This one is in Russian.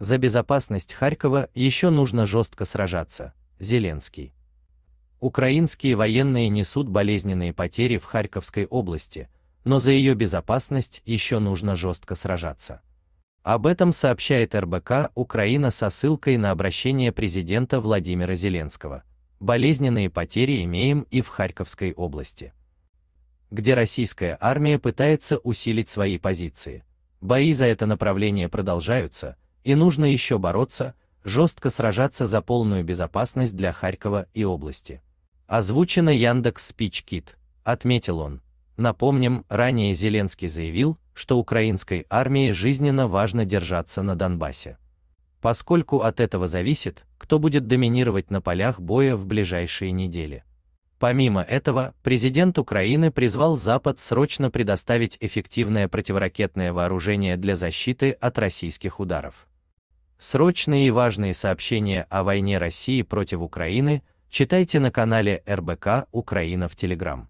За безопасность Харькова еще нужно жестко сражаться. Зеленский. Украинские военные несут болезненные потери в Харьковской области, но за ее безопасность еще нужно жестко сражаться. Об этом сообщает РБК Украина со ссылкой на обращение президента Владимира Зеленского. Болезненные потери имеем и в Харьковской области, где российская армия пытается усилить свои позиции. Бои за это направление продолжаются, и нужно еще бороться, жестко сражаться за полную безопасность для Харькова и области. Озвучено Яндекс Спичкит, отметил он. Напомним, ранее Зеленский заявил, что украинской армии жизненно важно держаться на Донбассе. Поскольку от этого зависит, кто будет доминировать на полях боя в ближайшие недели. Помимо этого, президент Украины призвал Запад срочно предоставить эффективное противоракетное вооружение для защиты от российских ударов. Срочные и важные сообщения о войне России против Украины читайте на канале РБК Украина в Телеграм.